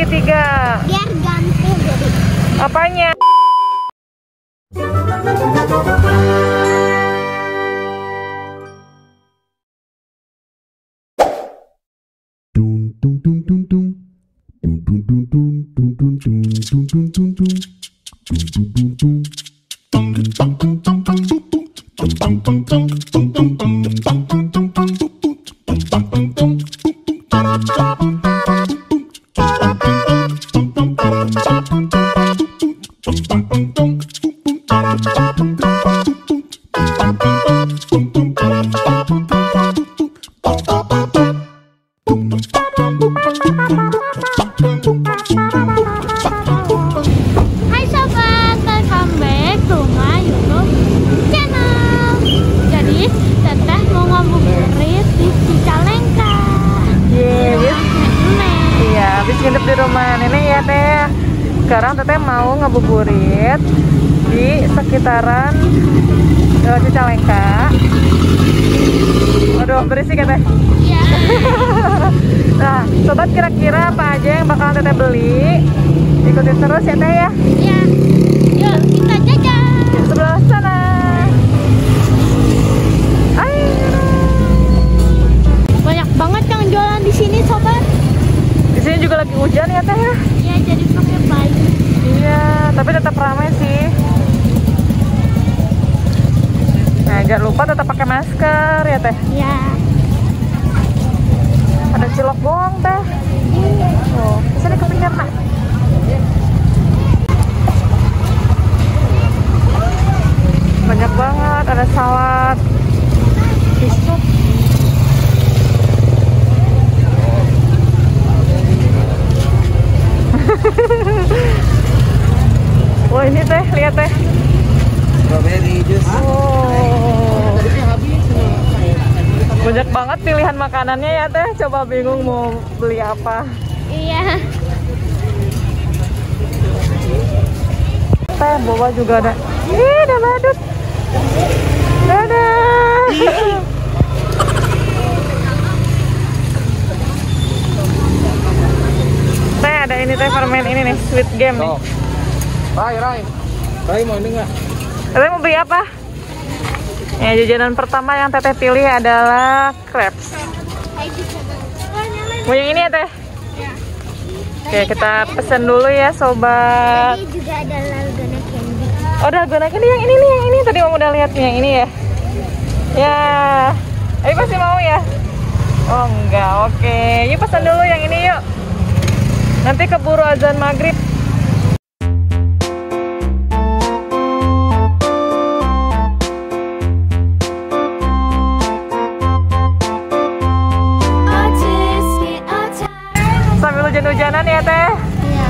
segitiga. Biar ganti jadi. Apanya? Dun dun dun dun dun. Dun dun dun dun dun dun dun dun dun dun dun. Dun dun dun dun. Dun dun dun dun dun dun. Dun dun dun dun nginep di rumah nenek ya teh. Sekarang teteh mau ngabuburit di sekitaran eh, Cicalengka. Waduh, berisik ya teh. Iya. Nah, sobat kira-kira apa aja yang bakalan teteh beli? Ikutin terus ya teh ya. Iya. Yuk, kita jajan. Sebelah sana. Ayo. Banyak banget yang jualan di sini, sobat. Di sini juga lagi hujan ya teh ya. Iya, jadi pakai baju. Iya, tapi tetap ramai sih. Nah, jangan lupa tetap pakai masker ya teh. Iya. Ada cilok bohong teh. Oh, ke sini ke pinggir nak. Banyak banget, ada salad. Biskuit. Wah ini teh, lihat teh. Strawberry jus. Oh. Banyak pilihan makanannya ya teh. Coba bingung mau beli apa. Iya. Teh, boba juga ada. Ih, ada badut. Dadah. Teh, ada ini teh permen ini nih, sweet game nih. Rai, Rai. Rai mau ini nggak? Teteh mau beli apa? Ya, jajanan pertama yang teteh pilih adalah crepes. Mau yang ini ya teh? Oke, kita pesen dulu ya sobat. Tadi juga ada lalgona candy. Oh, dalgona candy yang ini nih, yang ini tadi mau udah lihat nih, yang ini ya. Ya, Ayo pasti mau ya? Oh enggak, oke. Yuk pesan dulu yang ini yuk. Nanti keburu azan maghrib. Hujan-hujanan ya teh. Iya.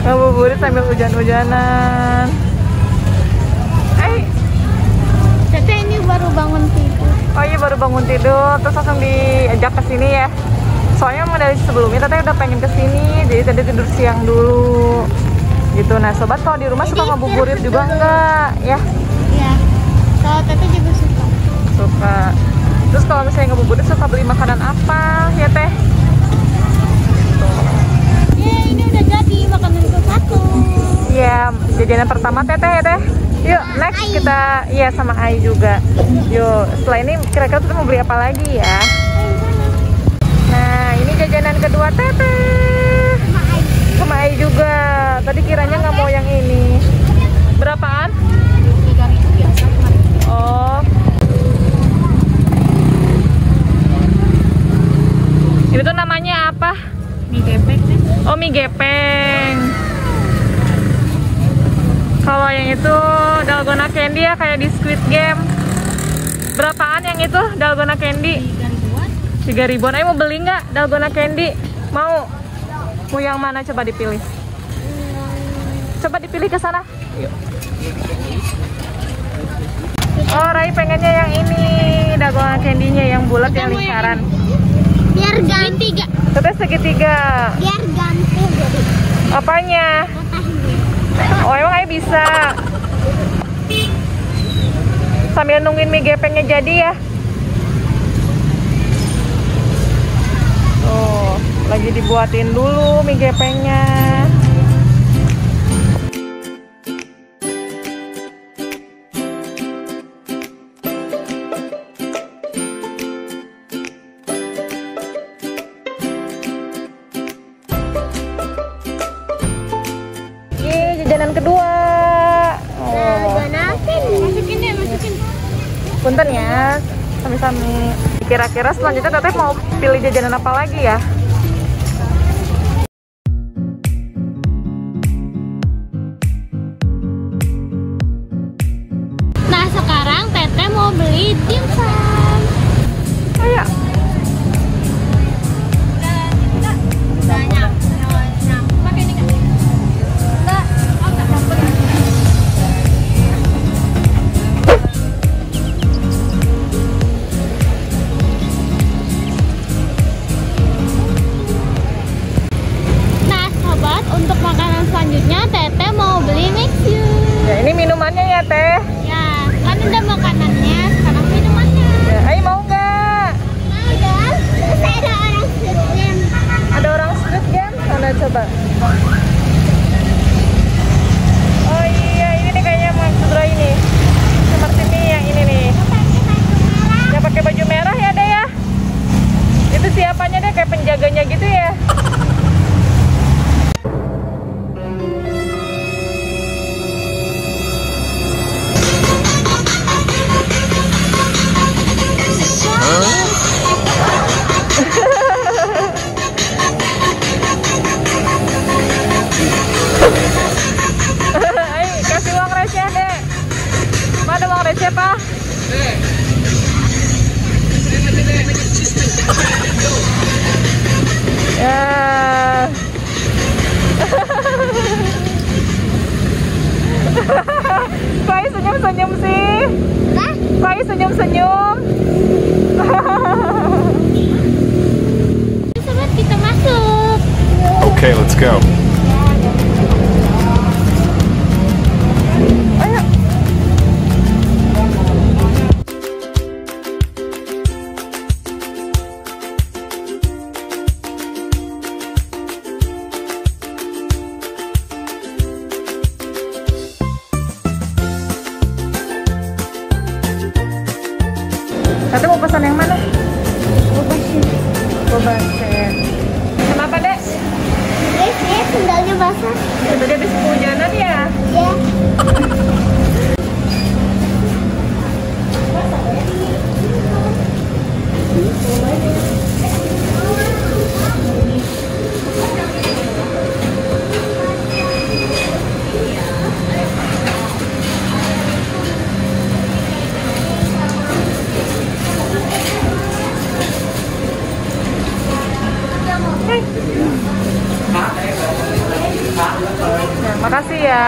Ngabuburit sambil hujan-hujanan. Hai. Teteh ini baru bangun tidur. Oh iya baru bangun tidur terus langsung diajak ke sini ya. Soalnya emang dari sebelumnya teteh udah pengen ke sini, jadi tadi tidur siang dulu. Gitu. Nah, sobat kalau di rumah suka ngabuburit juga enggak? Ya, Iya. Kalau teteh juga suka. suka. Terus kalau misalnya ngabuburit suka beli makanan apa? Ya, Teh? Yeay, ini udah jadi makanan ke satu. Iya, jajanan pertama Teteh ya, Teh. Yuk, next Ai. kita iya sama Ai juga. Yuk, setelah ini kira-kira kita mau beli apa lagi ya? Nah, ini jajanan kedua Teteh. Sama Ai juga. Tadi kiranya nggak mau yang ini. Berapaan? Oh. Ini tuh namanya apa? Mie gepeng deh. Oh, mie gepeng. Kalau yang itu dalgona candy ya kayak di Squid Game. Berapaan yang itu dalgona candy? Tiga ribuan. Ayo mau beli nggak dalgona candy? Mau? Mau yang mana? Coba dipilih. Coba dipilih ke sana. Oh, Rai pengennya yang ini dalgona candy-nya yang bulat yang lingkaran. Biar ganti gak? Tetes segitiga. Biar gampang jadi. Apanya? Oh emang ayah bisa. Sambil nungguin mie gepengnya jadi ya. Tuh, lagi dibuatin dulu mie gepengnya. Ya, sami-sami. Kira-kira selanjutnya teteh mau pilih jajanan apa lagi ya? Nah, sekarang Teteh mau beli dimsum. Mana Kok senyum-senyum sih? Hah? Kok senyum-senyum? Sobat, kita masuk. Okay, let's go. Pesan yang mana? Boba Boba Sama apa, Dek? Guys, ya, sendalnya basah. Tadi habis kehujanan ya? Ya. Ya, makasih ya.